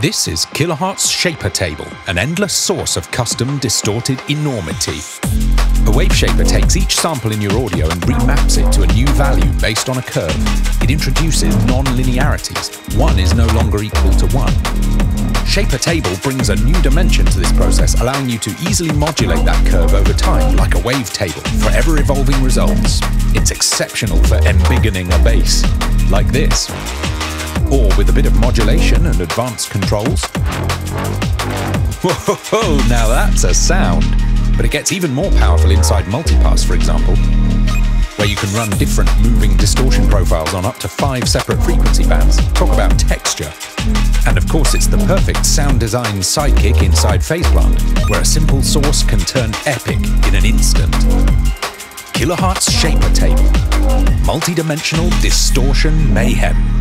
This is Kilohearts Shaper Table, an endless source of custom distorted enormity. A wave shaper takes each sample in your audio and remaps it to a new value based on a curve. It introduces non-linearities. One is no longer equal to one. Shaper Table brings a new dimension to this process, allowing you to easily modulate that curve over time, like a wave table, for ever-evolving results. It's exceptional for embiggening a bass, like this or with a bit of modulation and advanced controls. Whoa, now that's a sound! But it gets even more powerful inside multipass, for example, where you can run different moving distortion profiles on up to five separate frequency bands. Talk about texture. And of course, it's the perfect sound design sidekick inside Phase Plant, where a simple source can turn epic in an instant. Kilohearts Shaper Table. Multi-dimensional distortion mayhem.